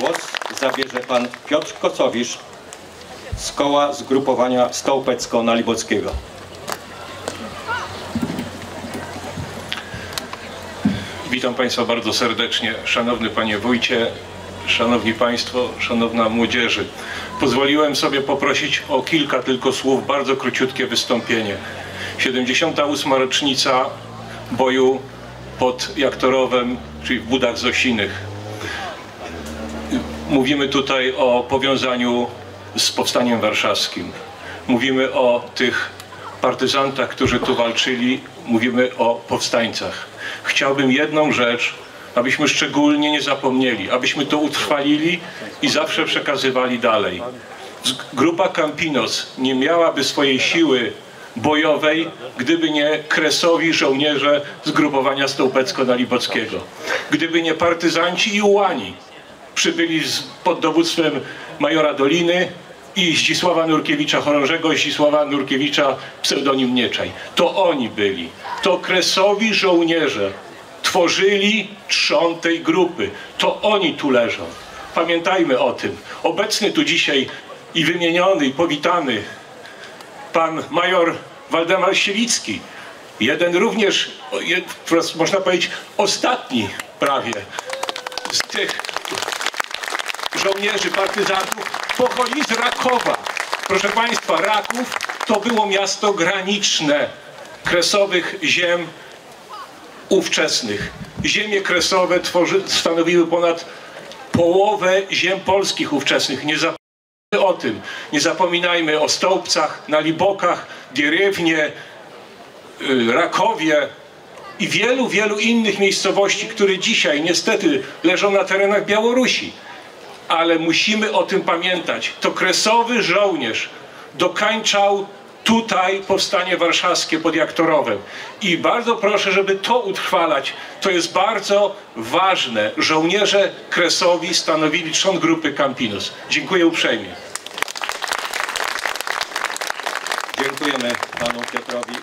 Głos zabierze pan Piotr Kocowicz z koła zgrupowania Stołpecko-Nalibockiego. Witam Państwa bardzo serdecznie. Szanowny Panie Wójcie, Szanowni Państwo, Szanowna Młodzieży. Pozwoliłem sobie poprosić o kilka tylko słów, bardzo króciutkie wystąpienie. 78. rocznica boju pod Jaktorowem, czyli w Budach Zosinych. Mówimy tutaj o powiązaniu z Powstaniem Warszawskim. Mówimy o tych partyzantach, którzy tu walczyli. Mówimy o powstańcach. Chciałbym jedną rzecz, abyśmy szczególnie nie zapomnieli, abyśmy to utrwalili i zawsze przekazywali dalej. Grupa Campinos nie miałaby swojej siły bojowej, gdyby nie kresowi żołnierze zgrupowania Stołpecko-Nalibockiego. Gdyby nie partyzanci i ułani przybyli z, pod dowództwem majora Doliny i Zdzisława Nurkiewicza chorążego, Zdzisława Nurkiewicza pseudonim Nieczaj. To oni byli. To kresowi żołnierze tworzyli trzon tej grupy. To oni tu leżą. Pamiętajmy o tym. Obecny tu dzisiaj i wymieniony, i powitany pan major Waldemar Sielicki. Jeden również, można powiedzieć, ostatni prawie z tych żołnierzy, partyzantów pochodzi z Rakowa. Proszę Państwa, Raków to było miasto graniczne kresowych ziem ówczesnych. Ziemie kresowe tworzy, stanowiły ponad połowę ziem polskich ówczesnych. Nie zapominajmy o tym. Nie zapominajmy o Stołpcach, Nalibokach, Gierewnie, y, Rakowie i wielu, wielu innych miejscowości, które dzisiaj niestety leżą na terenach Białorusi. Ale musimy o tym pamiętać. To kresowy żołnierz dokańczał tutaj powstanie warszawskie pod Jaktorowem. I bardzo proszę, żeby to utrwalać. To jest bardzo ważne. Żołnierze kresowi stanowili trzon grupy Campinos. Dziękuję uprzejmie. Dziękujemy panu Piotrowi.